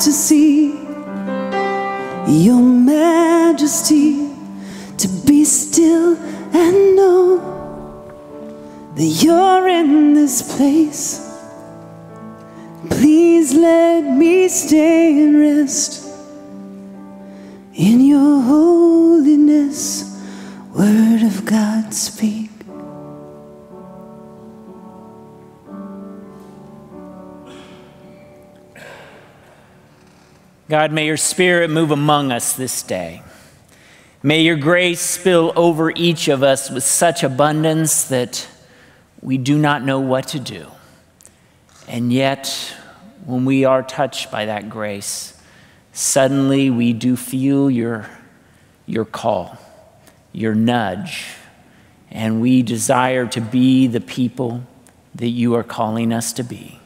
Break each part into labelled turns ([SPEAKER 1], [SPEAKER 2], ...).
[SPEAKER 1] to see your majesty, to be still and know that you're in this place. Please let me stay and rest in your holiness. Word of God, speak.
[SPEAKER 2] God, may your spirit move among us this day. May your grace spill over each of us with such abundance that we do not know what to do. And yet, when we are touched by that grace, suddenly we do feel your, your call, your nudge, and we desire to be the people that you are calling us to be.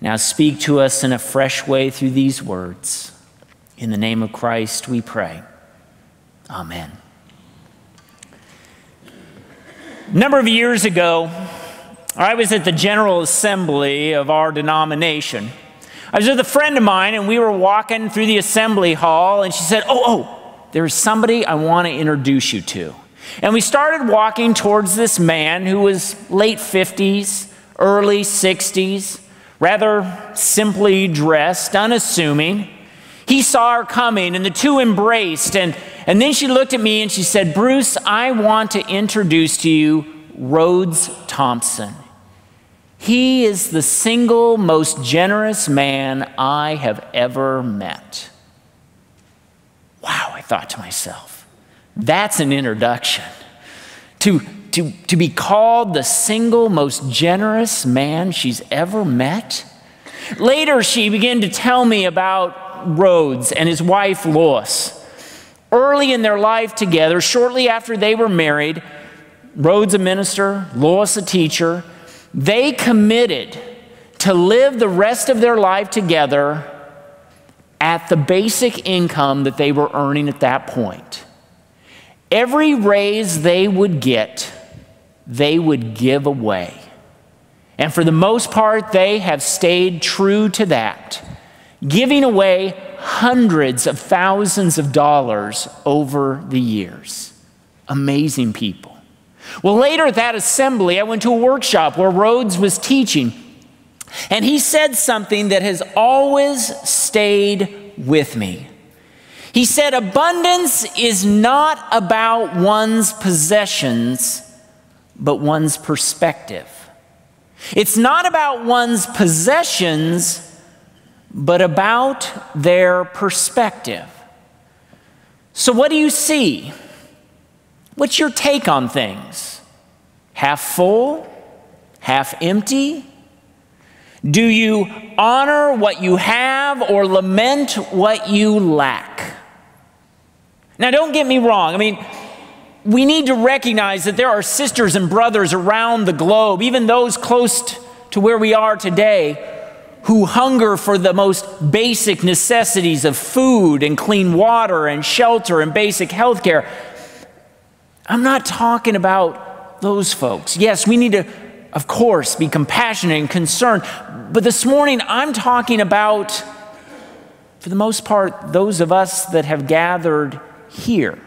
[SPEAKER 2] Now speak to us in a fresh way through these words. In the name of Christ we pray. Amen. A number of years ago, I was at the General Assembly of our denomination. I was with a friend of mine, and we were walking through the assembly hall, and she said, Oh, oh, there's somebody I want to introduce you to. And we started walking towards this man who was late 50s, early 60s rather simply dressed, unassuming. He saw her coming, and the two embraced. And, and then she looked at me and she said, Bruce, I want to introduce to you Rhodes Thompson. He is the single most generous man I have ever met. Wow, I thought to myself, that's an introduction. To, to, to be called the single most generous man she's ever met. Later, she began to tell me about Rhodes and his wife Lois. Early in their life together, shortly after they were married, Rhodes a minister, Lois a teacher, they committed to live the rest of their life together at the basic income that they were earning at that point. Every raise they would get, they would give away. And for the most part, they have stayed true to that, giving away hundreds of thousands of dollars over the years. Amazing people. Well, later at that assembly, I went to a workshop where Rhodes was teaching, and he said something that has always stayed with me. He said, Abundance is not about one's possessions but one's perspective. It's not about one's possessions, but about their perspective. So, what do you see? What's your take on things? Half full? Half empty? Do you honor what you have or lament what you lack? Now, don't get me wrong. I mean, we need to recognize that there are sisters and brothers around the globe, even those close to where we are today, who hunger for the most basic necessities of food and clean water and shelter and basic health care. I'm not talking about those folks. Yes, we need to, of course, be compassionate and concerned. But this morning, I'm talking about, for the most part, those of us that have gathered here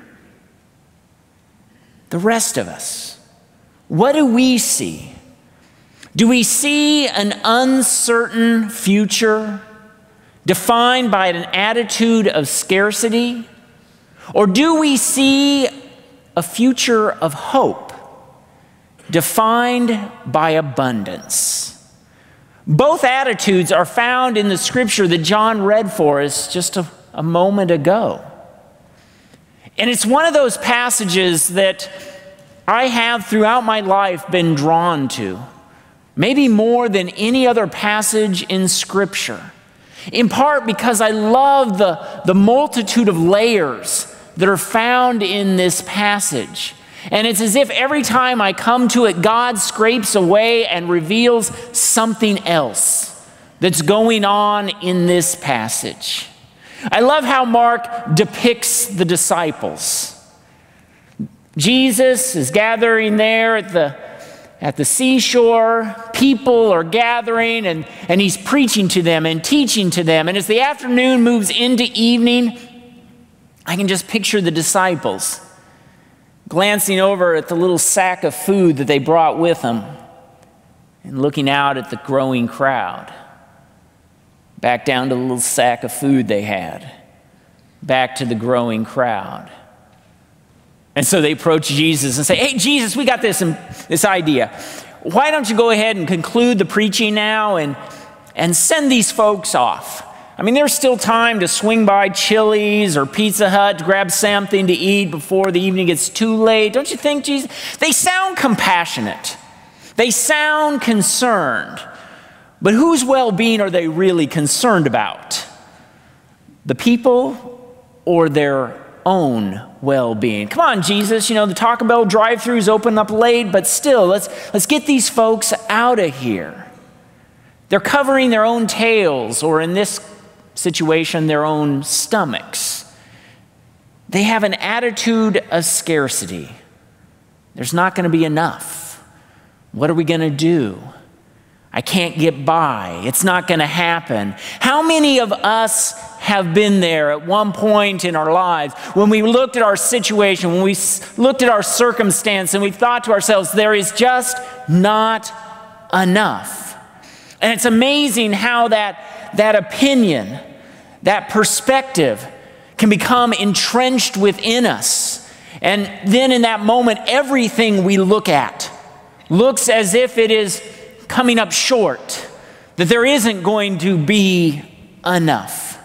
[SPEAKER 2] the rest of us? What do we see? Do we see an uncertain future defined by an attitude of scarcity? Or do we see a future of hope defined by abundance? Both attitudes are found in the scripture that John read for us just a, a moment ago. And it's one of those passages that I have throughout my life been drawn to, maybe more than any other passage in Scripture. In part because I love the, the multitude of layers that are found in this passage. And it's as if every time I come to it, God scrapes away and reveals something else that's going on in this passage. I love how Mark depicts the disciples. Jesus is gathering there at the, at the seashore. People are gathering and, and he's preaching to them and teaching to them. And as the afternoon moves into evening, I can just picture the disciples glancing over at the little sack of food that they brought with them and looking out at the growing crowd. Back down to the little sack of food they had, back to the growing crowd. And so they approach Jesus and say, Hey, Jesus, we got this, um, this idea. Why don't you go ahead and conclude the preaching now and, and send these folks off? I mean, there's still time to swing by Chili's or Pizza Hut to grab something to eat before the evening gets too late. Don't you think, Jesus? They sound compassionate, they sound concerned. But whose well being are they really concerned about? The people or their own well being. Come on, Jesus, you know, the Taco Bell drive throughs open up late, but still, let's, let's get these folks out of here. They're covering their own tails, or in this situation, their own stomachs. They have an attitude of scarcity. There's not going to be enough. What are we going to do? I can't get by. It's not going to happen. How many of us have been there at one point in our lives when we looked at our situation, when we looked at our circumstance, and we thought to ourselves, there is just not enough? And it's amazing how that, that opinion, that perspective, can become entrenched within us. And then in that moment, everything we look at looks as if it is coming up short, that there isn't going to be enough.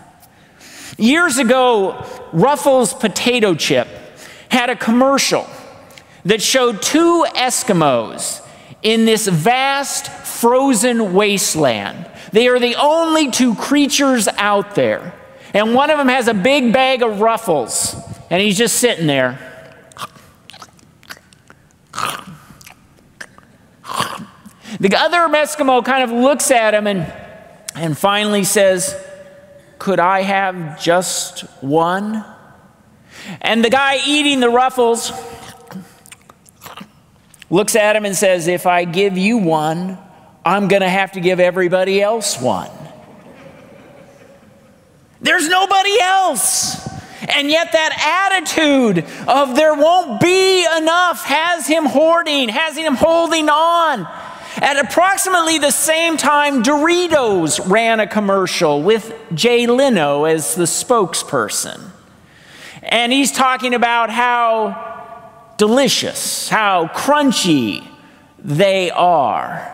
[SPEAKER 2] Years ago, Ruffles Potato Chip had a commercial that showed two Eskimos in this vast frozen wasteland. They are the only two creatures out there. And one of them has a big bag of ruffles, and he's just sitting there. The other Eskimo kind of looks at him and, and finally says, Could I have just one? And the guy eating the ruffles looks at him and says, If I give you one, I'm going to have to give everybody else one. There's nobody else. And yet, that attitude of there won't be enough has him hoarding, has him holding on. At approximately the same time, Doritos ran a commercial with Jay Leno as the spokesperson. And he's talking about how delicious, how crunchy they are.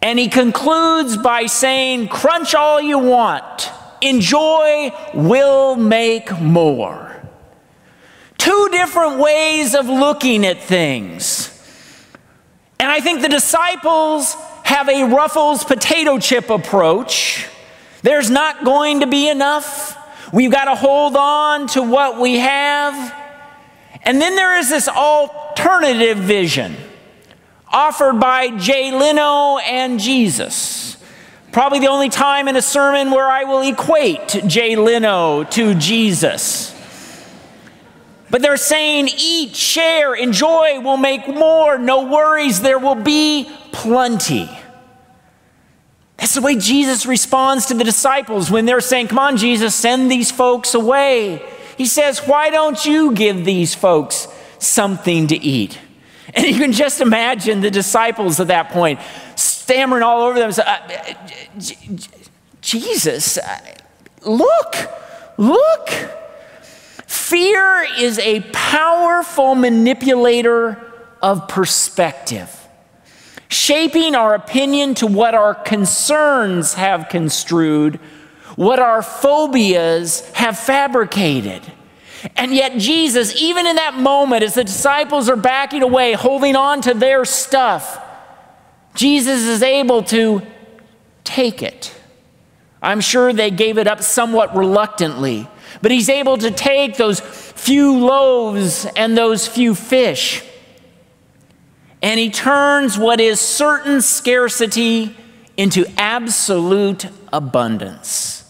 [SPEAKER 2] And he concludes by saying, Crunch all you want, enjoy we'll make more. Two different ways of looking at things. And I think the disciples have a Ruffles potato chip approach. There's not going to be enough. We've got to hold on to what we have. And then there is this alternative vision offered by Jay Leno and Jesus. Probably the only time in a sermon where I will equate Jay Leno to Jesus. But they're saying, eat, share, enjoy, we'll make more, no worries, there will be plenty. That's the way Jesus responds to the disciples when they're saying, Come on, Jesus, send these folks away. He says, Why don't you give these folks something to eat? And you can just imagine the disciples at that point stammering all over them. Uh, Jesus, uh, look, look. Fear is a powerful manipulator of perspective, shaping our opinion to what our concerns have construed, what our phobias have fabricated. And yet, Jesus, even in that moment, as the disciples are backing away, holding on to their stuff, Jesus is able to take it. I'm sure they gave it up somewhat reluctantly but he's able to take those few loaves and those few fish, and he turns what is certain scarcity into absolute abundance.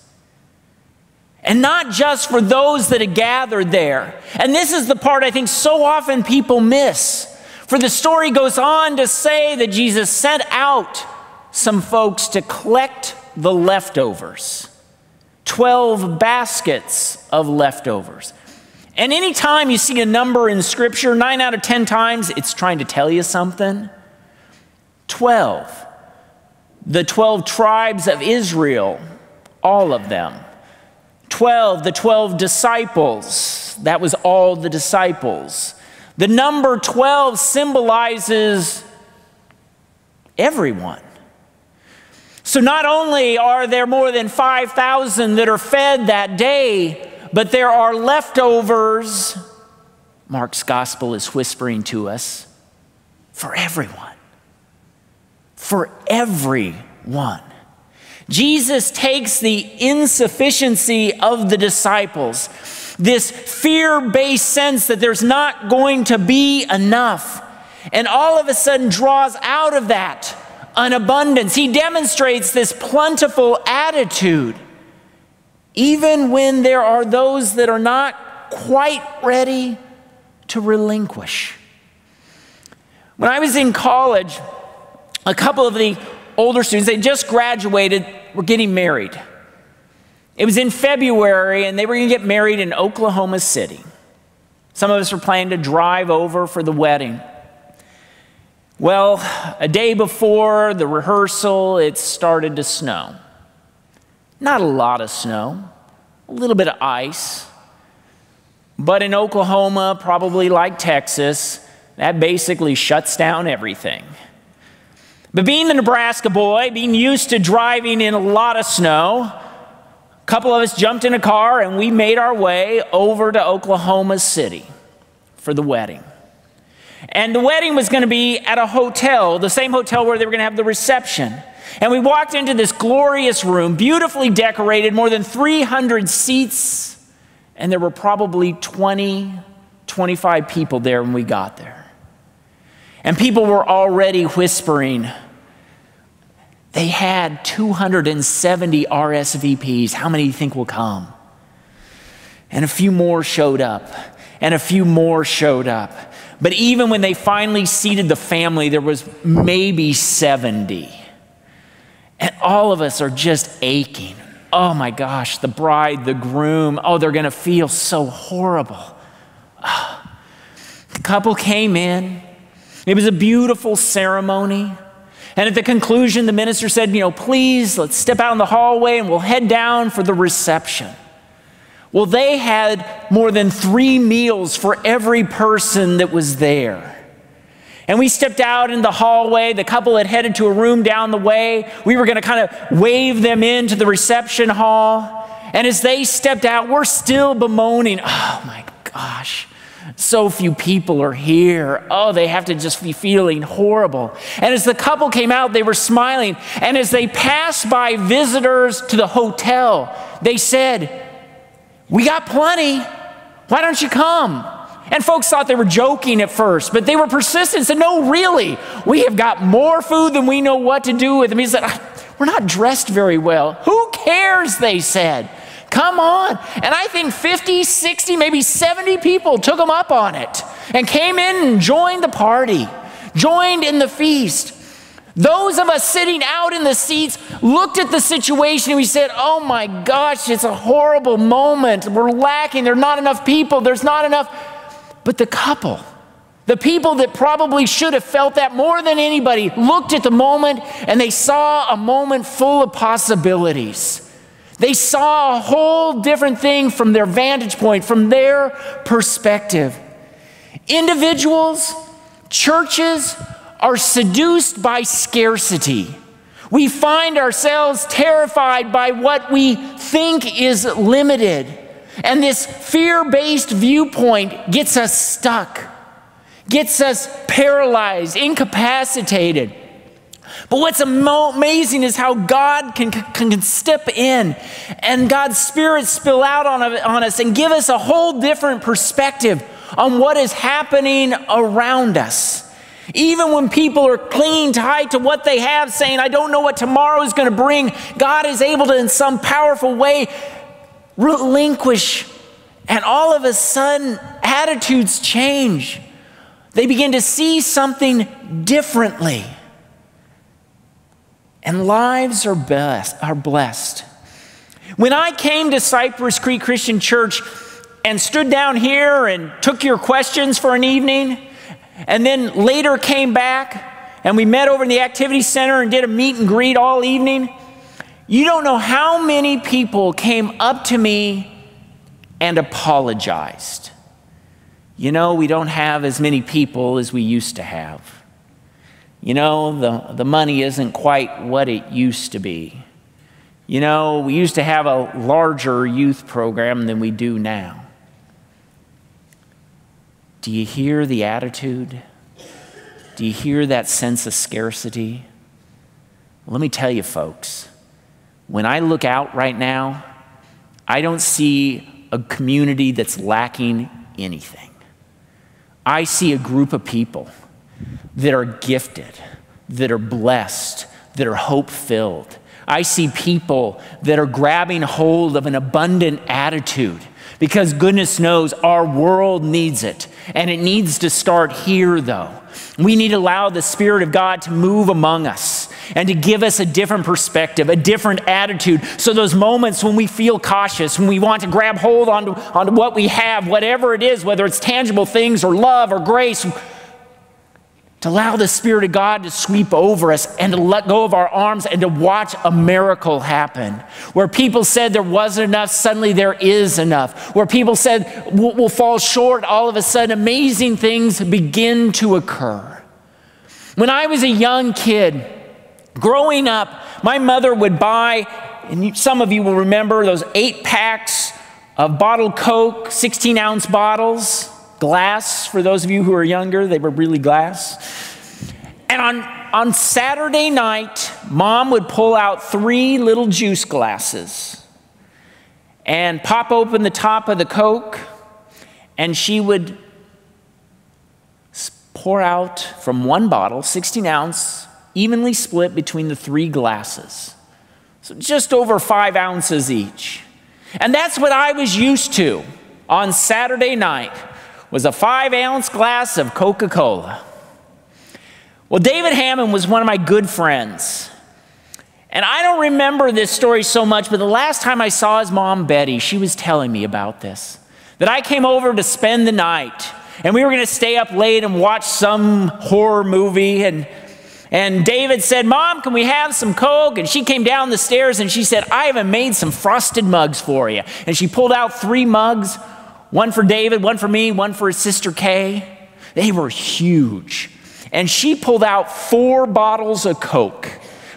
[SPEAKER 2] And not just for those that had gathered there. And this is the part I think so often people miss. For the story goes on to say that Jesus sent out some folks to collect the leftovers 12 baskets of leftovers. And anytime you see a number in Scripture, nine out of 10 times, it's trying to tell you something. 12. The 12 tribes of Israel, all of them. 12, the 12 disciples, that was all the disciples. The number 12 symbolizes everyone. So not only are there more than 5,000 that are fed that day, but there are leftovers, Mark's gospel is whispering to us, for everyone. For everyone. Jesus takes the insufficiency of the disciples, this fear based sense that there's not going to be enough, and all of a sudden draws out of that an abundance. He demonstrates this plentiful attitude even when there are those that are not quite ready to relinquish. When I was in college, a couple of the older students, they just graduated, were getting married. It was in February, and they were going to get married in Oklahoma City. Some of us were planning to drive over for the wedding. Well, a day before the rehearsal, it started to snow. Not a lot of snow, a little bit of ice. But in Oklahoma, probably like Texas, that basically shuts down everything. But being the Nebraska boy, being used to driving in a lot of snow, a couple of us jumped in a car and we made our way over to Oklahoma City for the wedding. And the wedding was going to be at a hotel, the same hotel where they were going to have the reception. And we walked into this glorious room, beautifully decorated, more than 300 seats, and there were probably 20, 25 people there when we got there. And people were already whispering. They had 270 RSVPs. How many do you think will come? And a few more showed up, and a few more showed up. But even when they finally seated the family, there was maybe 70. And all of us are just aching. Oh my gosh, the bride, the groom, oh, they're going to feel so horrible. Oh. The couple came in. It was a beautiful ceremony. And at the conclusion, the minister said, You know, please, let's step out in the hallway and we'll head down for the reception. Well, they had more than three meals for every person that was there. And we stepped out in the hallway. The couple had headed to a room down the way. We were going to kind of wave them into the reception hall. And as they stepped out, we're still bemoaning, oh my gosh, so few people are here. Oh, they have to just be feeling horrible. And as the couple came out, they were smiling. And as they passed by visitors to the hotel, they said, We got plenty. Why don't you come? And folks thought they were joking at first, but they were persistent. Said, "No, really, we have got more food than we know what to do with." And He said, ah, "We're not dressed very well. Who cares?" They said. Come on. And I think 50, 60, maybe 70 people took them up on it and came in and joined the party, joined in the feast. Those of us sitting out in the seats looked at the situation and we said, Oh my gosh, it's a horrible moment. We're lacking. There are not enough people. There's not enough. But the couple, the people that probably should have felt that more than anybody, looked at the moment and they saw a moment full of possibilities. They saw a whole different thing from their vantage point, from their perspective. Individuals, churches are seduced by scarcity. We find ourselves terrified by what we think is limited. And this fear based viewpoint gets us stuck, gets us paralyzed, incapacitated. But what's amazing is how God can, can step in and God's Spirit spill out on, on us and give us a whole different perspective on what is happening around us. Even when people are clinging tight to what they have, saying, I don't know what tomorrow is going to bring, God is able to, in some powerful way, relinquish, and all of a sudden, attitudes change. They begin to see something differently. And lives are, best, are blessed. When I came to Cypress Creek Christian Church and stood down here and took your questions for an evening, and then later came back and we met over in the activity center and did a meet and greet all evening, you don't know how many people came up to me and apologized. You know, we don't have as many people as we used to have. You know, the, the money isn't quite what it used to be. You know, we used to have a larger youth program than we do now. Do you hear the attitude? Do you hear that sense of scarcity? Let me tell you, folks, when I look out right now, I don't see a community that's lacking anything. I see a group of people that are gifted, that are blessed, that are hope filled. I see people that are grabbing hold of an abundant attitude because goodness knows our world needs it. And it needs to start here, though. We need to allow the Spirit of God to move among us and to give us a different perspective, a different attitude. So, those moments when we feel cautious, when we want to grab hold onto, onto what we have, whatever it is, whether it's tangible things or love or grace, to allow the Spirit of God to sweep over us and to let go of our arms and to watch a miracle happen. Where people said there wasn't enough, suddenly there is enough. Where people said we'll, fall short, all of a sudden amazing things begin to occur. When I was a young kid, growing up, my mother would buy, and some of you will remember those eight packs of bottled Coke, 16 ounce bottles glass for those of you who are younger, they were really glass. And on, on Saturday night, mom would pull out three little juice glasses and pop open the top of the Coke, and she would pour out from one bottle, 16 ounce, evenly split between the three glasses. So just over five ounces each. And that's what I was used to on Saturday night was a five ounce glass of Coca Cola. Well, David Hammond was one of my good friends. And I don't remember this story so much, but the last time I saw his mom, Betty, she was telling me about this. That I came over to spend the night, and we were going to stay up late and watch some horror movie. And, and David said, Mom, can we have some Coke? And she came down the stairs and she said, I haven't made some frosted mugs for you. And she pulled out three mugs one for David, one for me, one for his sister Kay. They were huge. And she pulled out four bottles of Coke,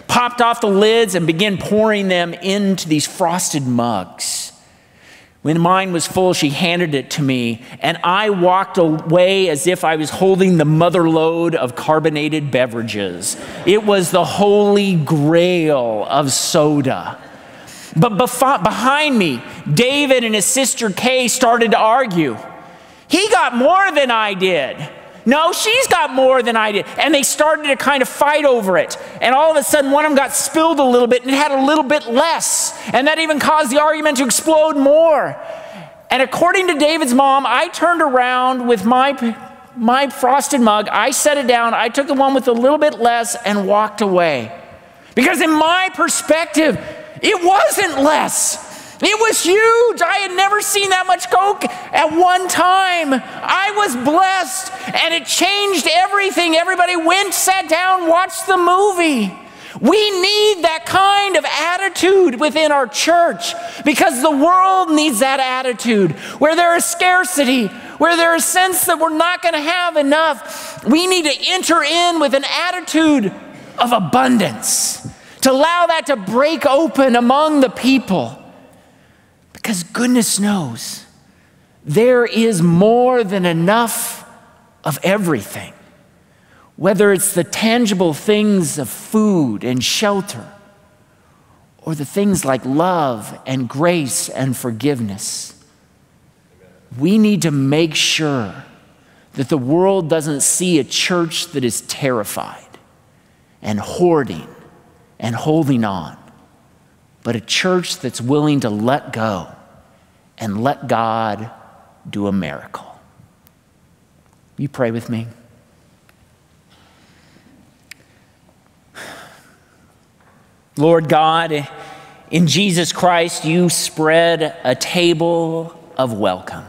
[SPEAKER 2] popped off the lids, and began pouring them into these frosted mugs. When mine was full, she handed it to me, and I walked away as if I was holding the mother lode of carbonated beverages. It was the holy grail of soda. But behind me, David and his sister Kay started to argue. He got more than I did. No, she's got more than I did. And they started to kind of fight over it. And all of a sudden, one of them got spilled a little bit and had a little bit less. And that even caused the argument to explode more. And according to David's mom, I turned around with my, my frosted mug. I set it down. I took the one with a little bit less and walked away. Because in my perspective, it wasn't less. It was huge. I had never seen that much Coke at one time. I was blessed, and it changed everything. Everybody went, sat down, watched the movie. We need that kind of attitude within our church because the world needs that attitude where there is scarcity, where there is sense that we're not going to have enough. We need to enter in with an attitude of abundance to allow that to break open among the people. Because goodness knows, there is more than enough of everything. Whether it's the tangible things of food and shelter, or the things like love and grace and forgiveness. We need to make sure that the world doesn't see a church that is terrified and hoarding and holding on, but a church that's willing to let go and let God do a miracle. You pray with me. Lord God, in Jesus Christ, you spread a table of welcome.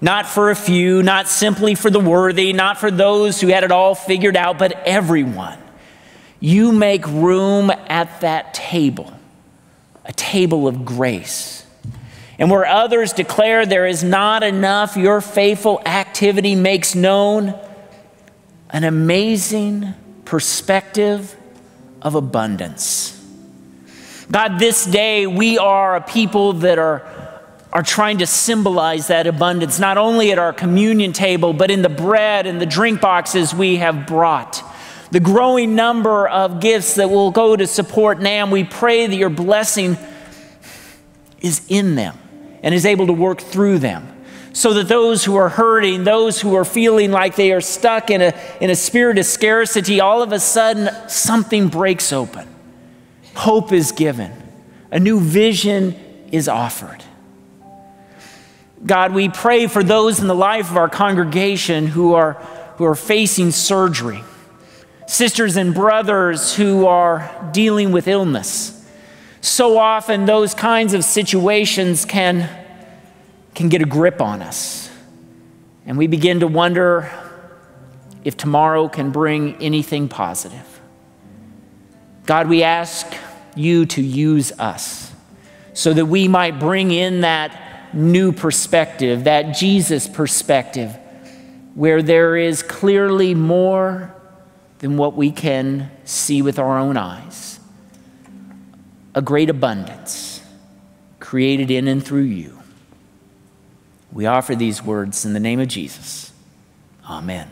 [SPEAKER 2] Not for a few, not simply for the worthy, not for those who had it all figured out, but everyone. You make room at that table, a table of grace. And where others declare there is not enough, your faithful activity makes known an amazing perspective of abundance. God, this day we are a people that are, are trying to symbolize that abundance, not only at our communion table, but in the bread and the drink boxes we have brought. The growing number of gifts that will go to support NAM, we pray that your blessing is in them and is able to work through them so that those who are hurting, those who are feeling like they are stuck in a, in a spirit of scarcity, all of a sudden something breaks open. Hope is given, a new vision is offered. God, we pray for those in the life of our congregation who are, who are facing surgery, sisters and brothers who are dealing with illness. So often, those kinds of situations can can get a grip on us. And we begin to wonder if tomorrow can bring anything positive. God, we ask you to use us so that we might bring in that new perspective, that Jesus perspective, where there is clearly more than what we can see with our own eyes. A great abundance created in and through you. We offer these words in the name of Jesus. Amen.